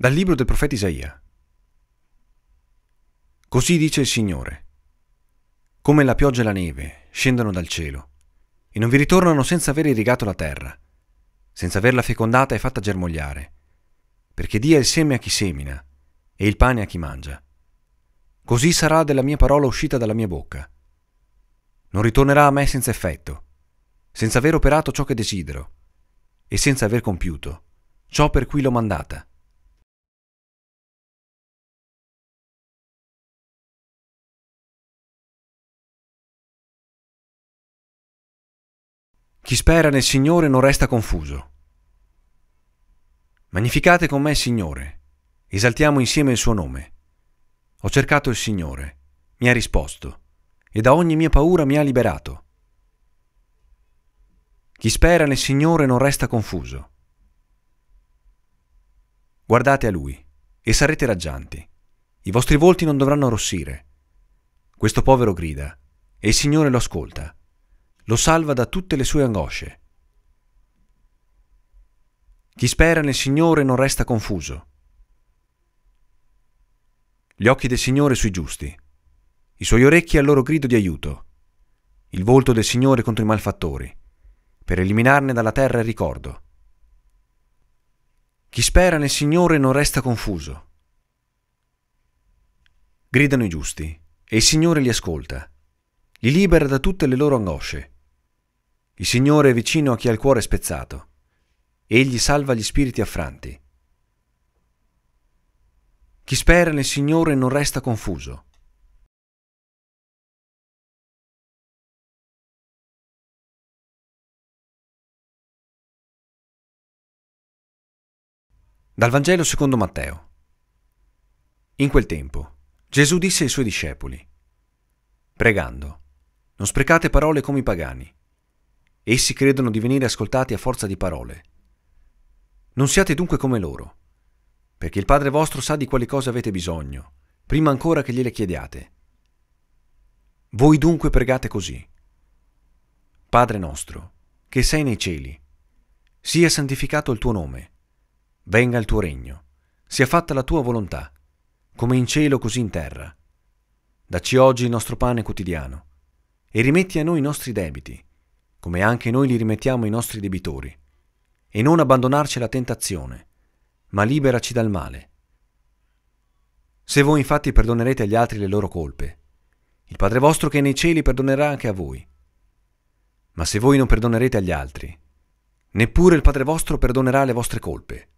Dal libro del profeta Isaia. Così dice il Signore. Come la pioggia e la neve scendono dal cielo e non vi ritornano senza aver irrigato la terra, senza averla fecondata e fatta germogliare, perché dia il seme a chi semina e il pane a chi mangia. Così sarà della mia parola uscita dalla mia bocca. Non ritornerà a me senza effetto, senza aver operato ciò che desidero e senza aver compiuto ciò per cui l'ho mandata. Chi spera nel Signore non resta confuso. Magnificate con me il Signore, esaltiamo insieme il suo nome. Ho cercato il Signore, mi ha risposto, e da ogni mia paura mi ha liberato. Chi spera nel Signore non resta confuso. Guardate a Lui, e sarete raggianti. I vostri volti non dovranno arrossire. Questo povero grida, e il Signore lo ascolta lo salva da tutte le sue angosce. Chi spera nel Signore non resta confuso. Gli occhi del Signore sui giusti, i suoi orecchi al loro grido di aiuto, il volto del Signore contro i malfattori, per eliminarne dalla terra il ricordo. Chi spera nel Signore non resta confuso. Gridano i giusti, e il Signore li ascolta, li libera da tutte le loro angosce. Il Signore è vicino a chi ha il cuore spezzato. Egli salva gli spiriti affranti. Chi spera nel Signore non resta confuso. Dal Vangelo secondo Matteo. In quel tempo Gesù disse ai suoi discepoli, pregando, non sprecate parole come i pagani Essi credono di venire ascoltati a forza di parole. Non siate dunque come loro, perché il Padre vostro sa di quali cose avete bisogno, prima ancora che gliele chiediate. Voi dunque pregate così. Padre nostro, che sei nei cieli, sia santificato il tuo nome, venga il tuo regno, sia fatta la tua volontà, come in cielo così in terra. Dacci oggi il nostro pane quotidiano, e rimetti a noi i nostri debiti, come anche noi li rimettiamo ai nostri debitori, e non abbandonarci alla tentazione, ma liberaci dal male. Se voi infatti perdonerete agli altri le loro colpe, il Padre vostro che è nei cieli perdonerà anche a voi. Ma se voi non perdonerete agli altri, neppure il Padre vostro perdonerà le vostre colpe.